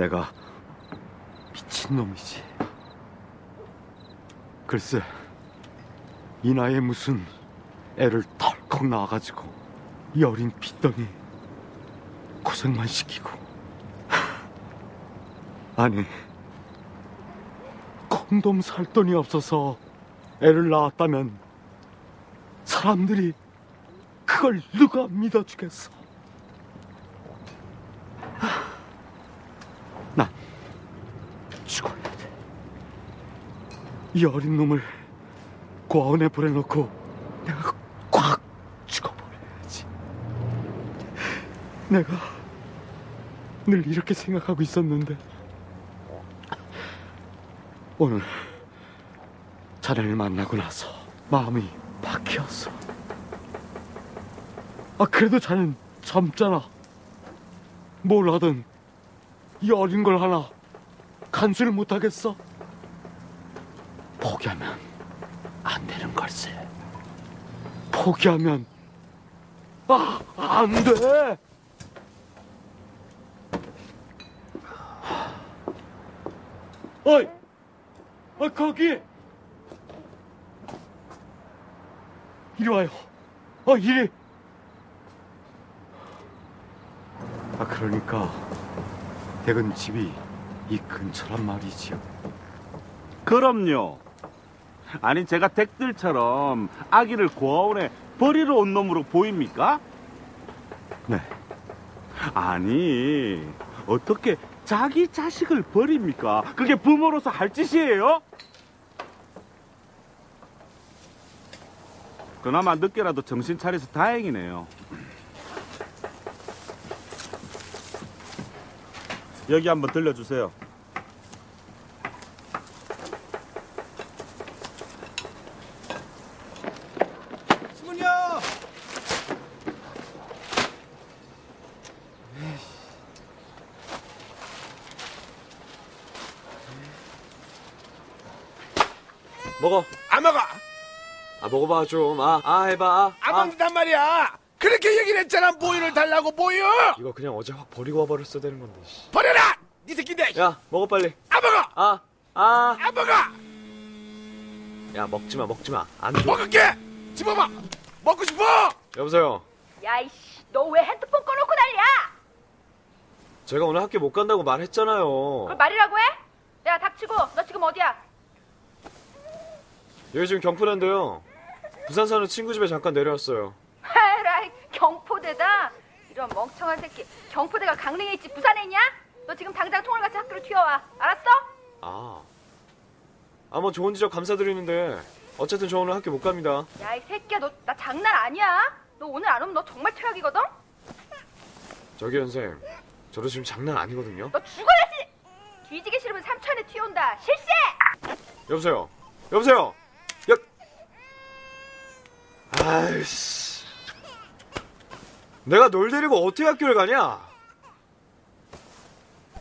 내가 미친놈이지. 글쎄, 이 나이에 무슨 애를 덜컥 낳아가지고 이 어린 핏덩이 고생만 시키고. 아니, 콘돔 살 돈이 없어서 애를 낳았다면 사람들이 그걸 누가 믿어주겠어? 난 죽어야 돼. 이 어린 놈을 고아원에 보내놓고 내가 꽉 죽어버려야지. 내가 늘 이렇게 생각하고 있었는데 오늘 자네를 만나고 나서 마음이 바뀌었어. 아 그래도 자넨 젊잖아. 뭘 하든 이 어린 걸 하나 간수를 못하겠어? 포기하면 안 되는 걸세. 포기하면 아, 안 돼. 어이, 어 거기. 이리 와요. 어 이리. 아 그러니까 댁은 집이 이 근처란 말이지요. 그럼요. 아니 제가 댁들처럼 아기를 고아원에 버리러 온 놈으로 보입니까? 네. 아니 어떻게 자기 자식을 버립니까? 그게 부모로서 할 짓이에요? 그나마 늦게라도 정신 차려서 다행이네요. 여기 한번 들려주세요. 먹어. 안 먹어. 아 먹어봐 좀. 아, 아 해봐. 아, 안 아. 먹는단 말이야. 그렇게 얘기를 했잖아. 모유를 달라고 모유. 이거 그냥 어제 확 버리고 와버렸어야 되는 건데. 씨. 버려라. 네 새끼인데. 야 먹어 빨리. 안 먹어. 아, 아. 안 먹어. 야 먹지 마 먹지 마. 안 줘. 먹을게. 집어봐. 먹고 싶어. 여보세요. 야이씨, 너 왜 핸드폰 꺼놓고 난리야? 제가 오늘 학교 못 간다고 말했잖아요. 그걸 말이라고 해? 야, 닥치고, 너 지금 어디야? 여기 지금 경포대인데요. 부산 사는 친구 집에 잠깐 내려왔어요. 헤라이, 경포대다? 이런 멍청한 새끼. 경포대가 강릉에 있지, 부산에 있냐? 너 지금 당장 총알 같이 학교로 튀어와. 알았어? 아. 아뭐 좋은 지적 감사드리는데 어쨌든 저 오늘 학교 못 갑니다. 야, 이 새끼야, 너 나 장난 아니야? 너 오늘 안 오면 너 정말 퇴학이거든? 저기 선생. 저도 지금 장난 아니거든요. 너 죽어야지! 뒤지기 싫으면 삼천에 튀어온다. 실세! 여보세요. 여보세요. 여. 아이씨. 내가 널 데리고 어떻게 학교를 가냐?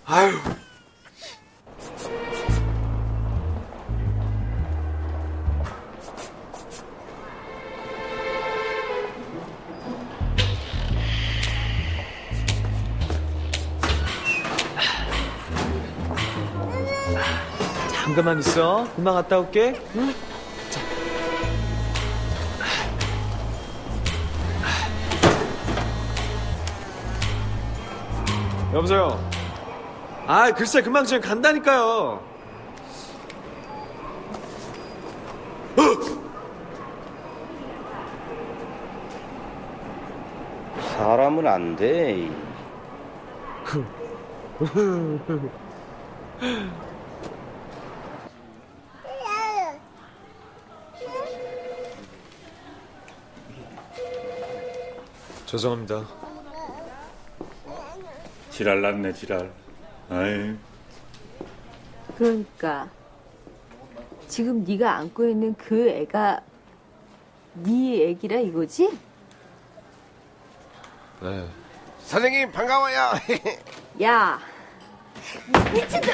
아유. 잠깐만 있어. 금방 갔다 올게. 응? 여보세요. 아, 글쎄 금방 지금 간다니까요. 사람은 안 돼. 죄송합니다. 지랄 났네 지랄. 아이 그러니까 지금 네가 안고 있는 그 애가 네 애기라 이거지? 네. 선생님 반가워요. 야, 미친다.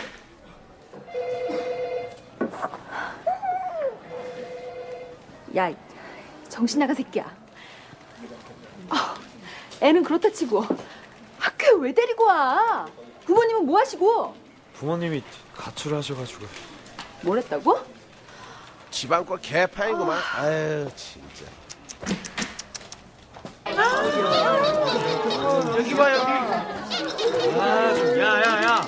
야, 정신 나간 새끼야. 아, 애는 그렇다 치고 왜 데리고 와? 부모님은 뭐 하시고? 부모님이 가출을 하셔가지고. 뭘 했다고? 집안과 개파인구만. 아유 진짜. 여기 봐 여기. 야야야.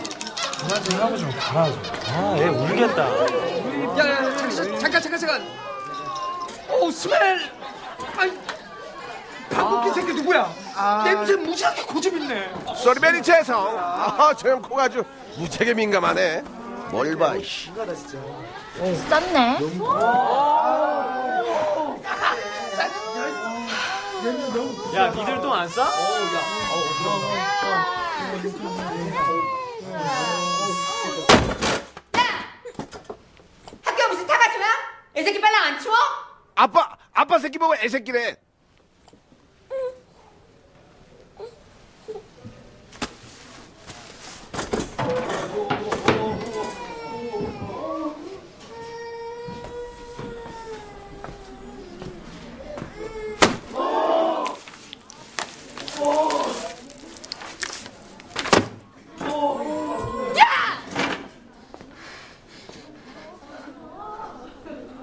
아애 울겠다. 야야 잠깐 잠깐 잠깐 오 스멜 아이 방귀 새끼 누구야 냄새 무지하게 고집있네 쏘리 베리 재성. 아, 저 형 코가 아주 무지하게 민감하네. 뭘 봐. 이씨. 썼네. 야 니들 똥안 싸? 학교 무슨 타가지야? 애새끼 빨랑 안 추워? 아빠 아빠 새끼 보고 애새끼래.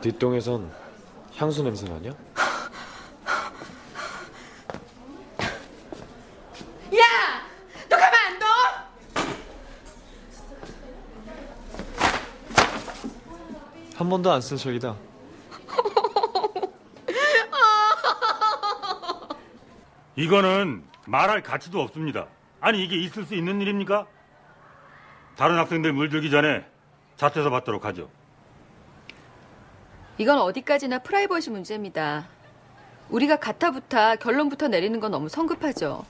뒷동에선 향수 냄새 나냐? 야! 너 가만 안 둬? 한 번도 안쓴 책이다. 이거는 말할 가치도 없습니다. 아니 이게 있을 수 있는 일입니까? 다른 학생들 물들기 전에 자퇴서 받도록 하죠. 이건 어디까지나 프라이버시 문제입니다. 우리가 가타부타 결론부터 내리는 건 너무 성급하죠.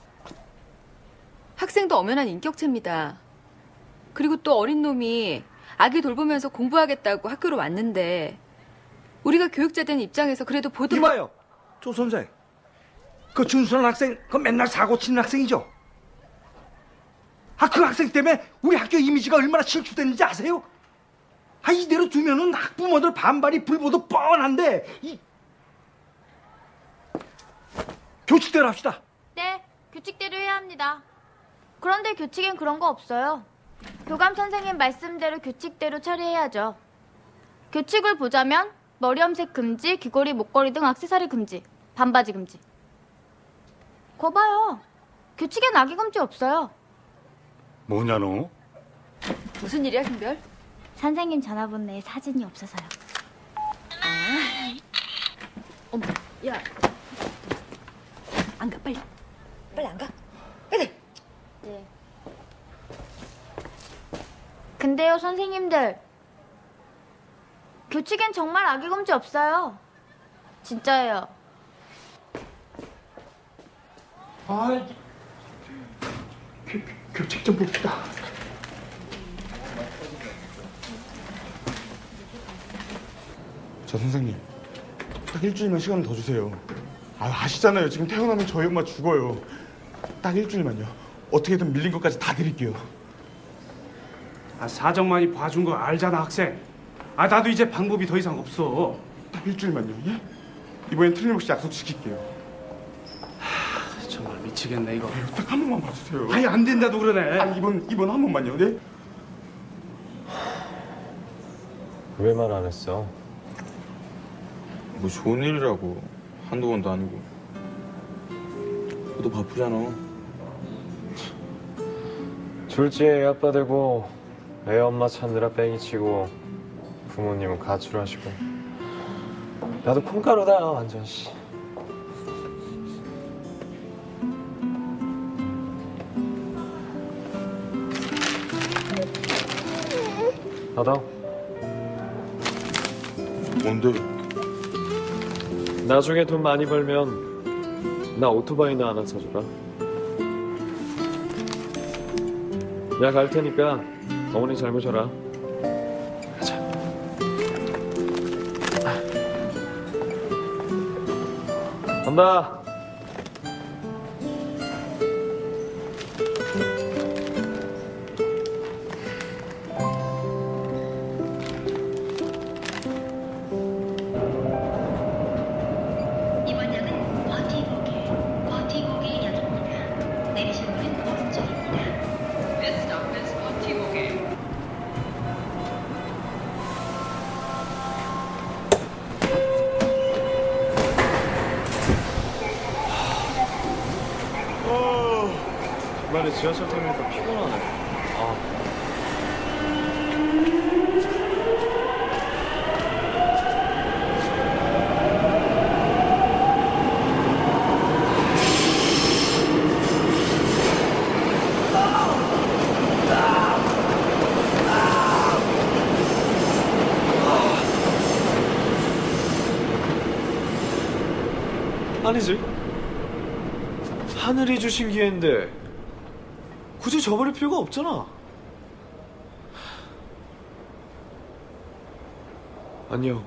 학생도 엄연한 인격체입니다. 그리고 또 어린 놈이 아기 돌보면서 공부하겠다고 학교로 왔는데 우리가 교육자 된 입장에서 그래도 보듬어 이봐요 조 선생 그 준수한 학생 그 맨날 사고 치는 학생이죠 아 그 학생 때문에 우리 학교 이미지가 얼마나 실추됐는지 아세요? 아 이대로 두면은 학부모들 반발이 불보듯 뻔한데 이 교칙대로 합시다 네, 규칙대로 해야 합니다. 그런데 규칙엔 그런 거 없어요. 교감 선생님 말씀대로 규칙대로 처리해야죠. 규칙을 보자면 머리 염색 금지, 귀걸이, 목걸이 등 액세서리 금지, 반바지 금지. 거 봐요. 규칙엔 악의 금지 없어요. 뭐냐 너? 무슨 일이야 김별? 선생님 전화번호에 사진이 없어서요. 어머, 야, 안 가 빨리, 빨리 안 가. 빨리. 네. 근데요, 선생님들. 규칙엔 정말 악의 금지 없어요. 진짜예요. 아 교, 교칙 좀 봅시다 저 선생님 딱 일주일만 시간 더 주세요. 아 아시잖아요. 지금 태어나면 저희 엄마 죽어요. 딱 일주일만요. 어떻게든 밀린 것까지 다 드릴게요. 아, 사정만이 봐준 거 알잖아 학생. 아 나도 이제 방법이 더 이상 없어. 딱 일주일만요. 예? 이번엔 틀림없이 약속 지킬게요. 정말 미치겠네 이거. 딱한 번만 봐주세요. 아니 안 된다도 그러네. 아니 이번 이번 한 번만요. 네? 왜 말 안 했어? 뭐 좋은 일이라고 한두 번도 아니고 너도 바쁘잖아 졸지에 애 아빠 되고 애 엄마 찾느라 뺑이 치고 부모님은 가출하시고 나도 콩가루다 완전 씨. 받아. 뭔데? 나중에 돈 많이 벌면 나 오토바이나 하나 사주라. 야 갈 테니까 어머니 잘 모셔라. 가자. 간다. 오랜만에 지하철 타니까 피곤하네. 아. 아니지. 하늘이 주신 기회인데 굳이 저버릴 필요가 없잖아. 안녕.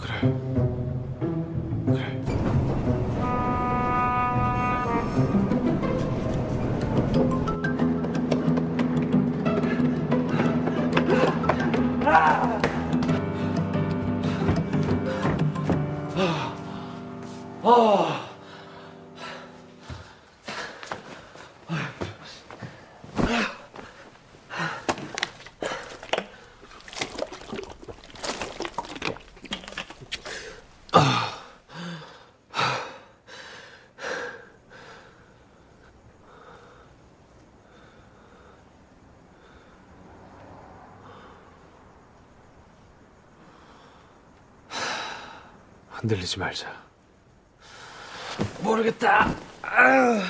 그래. 그래. 아. 흔들리지 말자. 모르겠다. 아유.